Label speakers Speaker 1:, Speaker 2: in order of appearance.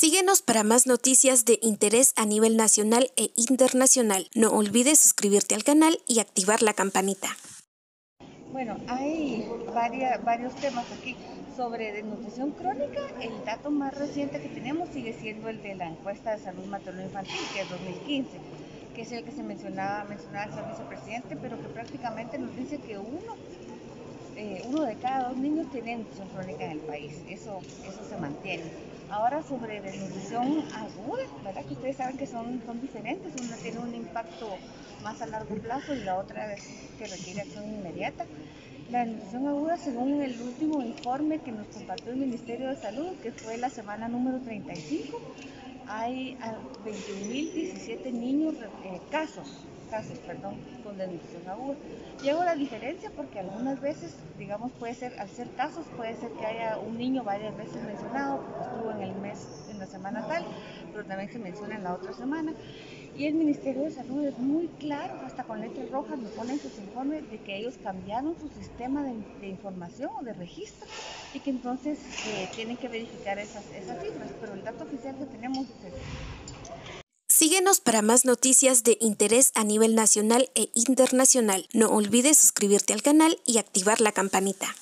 Speaker 1: Síguenos para más noticias de interés a nivel nacional e internacional. No olvides suscribirte al canal y activar la campanita.
Speaker 2: Bueno, hay varios temas aquí sobre desnutrición crónica. El dato más reciente que tenemos sigue siendo el de la encuesta de salud materno-infantil, que es 2015, que es el que se mencionaba, mencionaba el vicepresidente, pero que prácticamente nos dice que uno uno de cada dos niños tiene nutrición crónica en el país. Eso, se mantiene. Ahora sobre desnutrición aguda, ¿verdad? Que ustedes saben que son, son diferentes. Una tiene un impacto más a largo plazo y la otra que requiere acción inmediata. La desnutrición aguda, según el último informe que nos compartió el Ministerio de Salud, que fue la semana número 35, hay 21.017 niños eh, casos casos, perdón, con desnutrición aguda. Y hago la diferencia porque algunas veces, digamos, puede ser, al ser casos, puede ser que haya un niño varias veces mencionado, estuvo en el mes, en la semana tal, pero también se menciona en la otra semana. Y el Ministerio de Salud es muy claro, hasta con letras rojas nos ponen sus informes de que ellos cambiaron su sistema de, información o de registro y que entonces eh, tienen que verificar esas, esas cifras. Pero el dato oficial que tenemos es ese.
Speaker 1: Síguenos para más noticias de interés a nivel nacional e internacional. No olvides suscribirte al canal y activar la campanita.